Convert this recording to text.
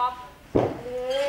Stop. Le. Le. Tangan.